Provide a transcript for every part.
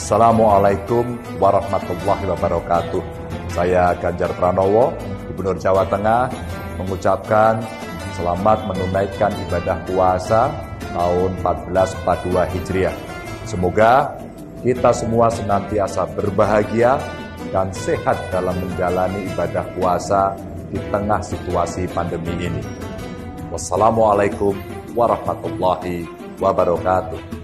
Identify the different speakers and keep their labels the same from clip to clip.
Speaker 1: Assalamualaikum warahmatullahi wabarakatuh. Saya Ganjar Pranowo, Gubernur Jawa Tengah, mengucapkan selamat menunaikan ibadah puasa tahun 1442 Hijriah. Semoga kita semua senantiasa berbahagia dan sehat dalam menjalani ibadah puasa di tengah situasi pandemi ini. Wassalamualaikum warahmatullahi wabarakatuh.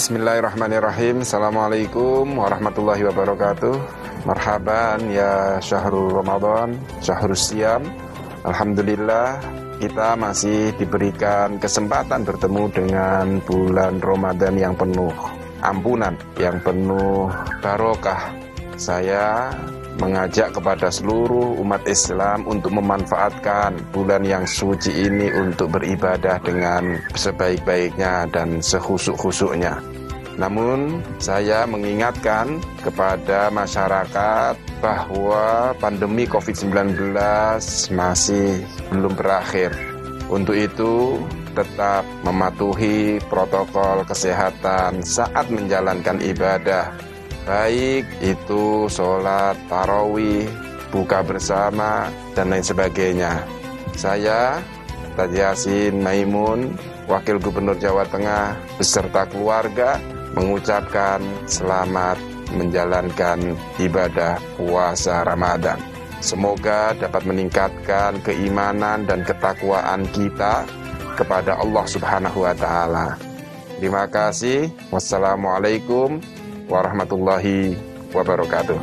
Speaker 2: Bismillahirrahmanirrahim. Assalamualaikum warahmatullahi wabarakatuh. Marhaban ya syahrul Ramadan Syahrul Siam. Alhamdulillah kita masih diberikan kesempatan bertemu dengan bulan Ramadan yang penuh ampunan Yang penuh barokah Saya mengajak kepada seluruh umat Islam untuk memanfaatkan bulan yang suci ini untuk beribadah dengan sebaik-baiknya dan sehusuk-husuknya. Namun saya mengingatkan kepada masyarakat bahwa pandemi COVID-19 masih belum berakhir. Untuk itu tetap mematuhi protokol kesehatan saat menjalankan ibadah baik itu sholat tarawih, buka bersama, dan lain sebagainya. Saya, Tadi Yasin Maimun, Wakil Gubernur Jawa Tengah, beserta keluarga, mengucapkan selamat menjalankan ibadah puasa Ramadan. Semoga dapat meningkatkan keimanan dan ketakwaan kita kepada Allah Subhanahu wa taala. Terima kasih. Wassalamualaikum warahmatullahi wabarakatuh.